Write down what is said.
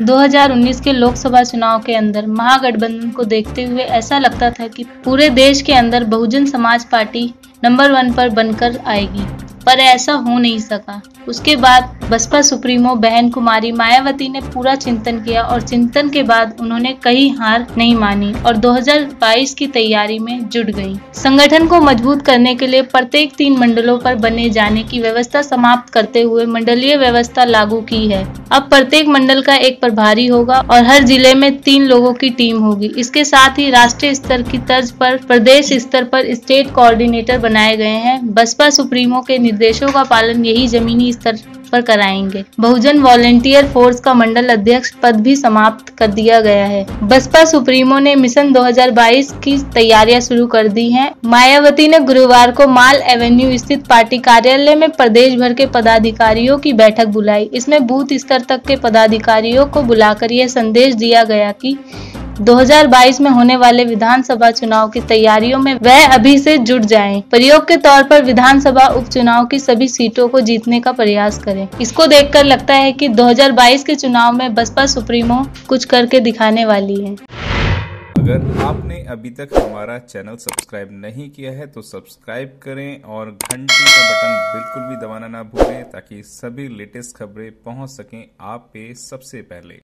2019 के लोकसभा चुनाव के अंदर महागठबंधन को देखते हुए ऐसा लगता था कि पूरे देश के अंदर Bahujan Samaj party number one पर बनकर आएगी, पर ऐसा हो नहीं सका। उसके बाद बसपा सुप्रीमो, बहन कुमारी, मायावती ने पूरा चिंतन किया और चिंतन के बाद उन्होंने कहीं हार नहीं मानी और 2022 की तैयारी में जुट गई संगठन को मज़बूत करने के लिए प्रत्येक तीन मंडलों पर बने जाने की व्यवस्था समाप्त करते हुए मंडलीय व्यवस्था लागू की है। अब प्रत्येक मंडल का एक प्रभारी होगा और हर ज़िले में तीन लोगों की टीम होगी। इसके साथ ही राष्ट्रीय स्तर की तर्ज पर प्रदेश स्तर पर स्टेट कोऑर्डिनेटर बनाए गए हैं। बसपा सुप्रीमो के निर्देशों का पालन यही जमीनी स्तर पर कराएँगे। बहुजन वॉलेंटियर फोर्स का मंडल अध्यक्ष पद भी समाप्त कर दिया गया है। बसपा सुप्रीमो ने मिशन 2022 की तैयारियाँ शुरू कर दी हैं। मायावती ने गुरुवार को माल एवेन्यू स्थित पार्टी कार्यालय में प्रदेश भर के पदाधिकारियों की बैठक बुलाई। इसमें बूथ स्तर तक के पदाधिकारियों को बुलाकर यह संदेश दिया गया कि 2022 में होने वाले विधानसभा चुनाव की तैयारियों में वह अभी से जुट जाएँ। प्रयोग के तौर पर विधानसभा उपचुनाव की सभी सीटों को जीतने का प्रयास करें। इसको देखकर लगता है कि 2022 के चुनाव में बसपा सुप्रीमो कुछ करके दिखाने वाली है। अगर आपने अभी तक हमारा चैनल सब्सक्राइब नहीं किया है तो सब्सक्राइब करें और घंटी का बटन बिल्कुल भी दबाना ना भूलें, ताकि सभी लेटेस्ट खबरें पहुँच सकें आप पे सबसे पहले।